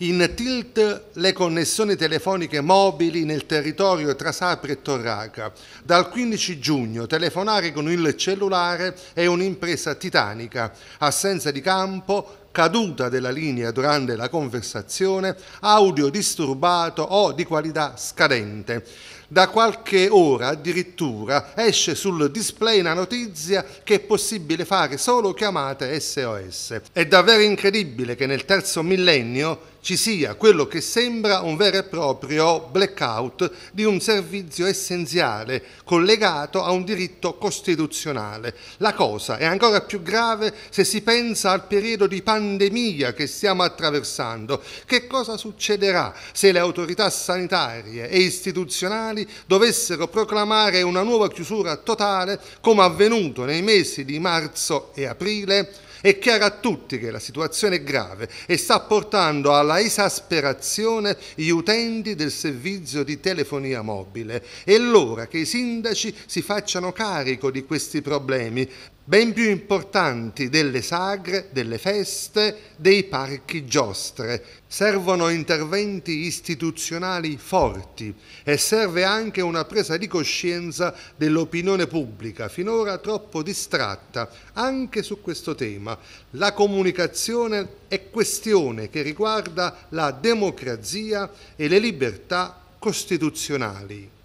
In tilt le connessioni telefoniche mobili nel territorio tra Sapri e Torraca. Dal 15 giugno telefonare con il cellulare è un'impresa titanica. Assenza di campo, caduta della linea durante la conversazione, audio disturbato o di qualità scadente. Da qualche ora addirittura esce sul display una notizia che è possibile fare solo chiamate SOS. È davvero incredibile che nel terzo millennio ci sia quello che sembra un vero e proprio blackout di un servizio essenziale collegato a un diritto costituzionale. La cosa è ancora più grave se si pensa al periodo di pandemia che stiamo attraversando. Che cosa succederà se le autorità sanitarie e istituzionali dovessero proclamare una nuova chiusura totale come avvenuto nei mesi di marzo e aprile? È chiaro a tutti che la situazione è grave e sta portando alla esasperazione gli utenti del servizio di telefonia mobile. È l'ora che i sindaci si facciano carico di questi problemi ben più importanti delle sagre, delle feste, dei parchi giostre. Servono interventi istituzionali forti e serve anche una presa di coscienza dell'opinione pubblica, finora troppo distratta anche su questo tema. La comunicazione è questione che riguarda la democrazia e le libertà costituzionali.